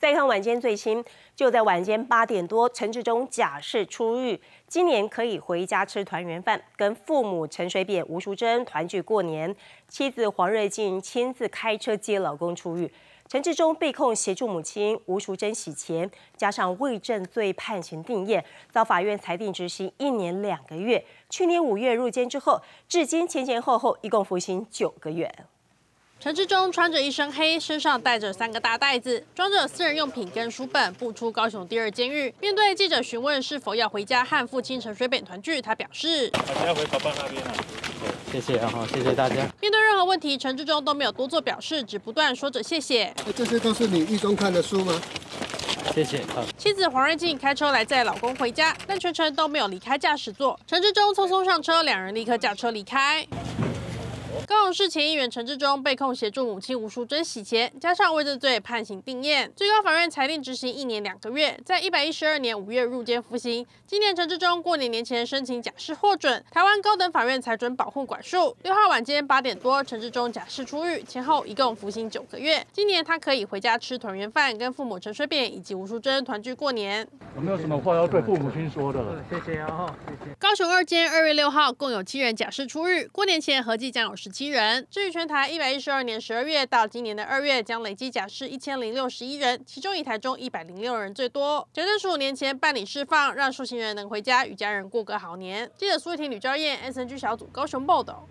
再看晚间最新，就在晚间八点多，陈志忠假释出狱，今年可以回家吃团圆饭，跟父母陈水扁、吴淑珍团聚过年。妻子黄瑞静亲自开车接老公出狱。陈志忠被控协助母亲吴淑珍洗钱，加上伪证罪判刑定验，遭法院裁定执行一年两个月。去年五月入监之后，至今前前后后一共服刑九个月。陈志忠穿着一身黑，身上带着三个大袋子，装着私人用品跟书本，步出高雄第二监狱。面对记者询问是否要回家和父亲陈水扁团聚，他表示：我要回爸爸那边了。谢谢啊，哈，谢谢大家。面对任何问题，陈志忠都没有多做表示，只不断说着谢谢。这些都是你狱中看的书吗？谢谢。妻子黄瑞静开车来载老公回家，但全程都没有离开驾驶座。陈志忠匆匆上车，两人立刻驾车离开。高雄市前议员陈志忠被控协助母亲吴淑珍洗钱，加上伪证罪判刑定验，最高法院裁定执行一年两个月，在一百一十二年五月入监服刑。今年陈志忠过年年前申请假释获准，台湾高等法院裁准保护管束。六号晚间八点多，陈志忠假释出狱，前后一共服刑九个月。今年他可以回家吃团圆饭，跟父母陈水扁以及吴淑珍团聚过年。有没有什么话要对父母亲说的？谢谢啊，谢谢。高雄二监二月六号共有七人假释出狱，过年前合计将有十七。人。至于全台一百一十二年十二月到今年的二月，将累计假释一千零六十一人，其中以台中一百零六人最多。整整十五年前办理释放，让受刑人能回家与家人过个好年。记者苏玉婷、吕昭燕，SNG 小组高雄报道。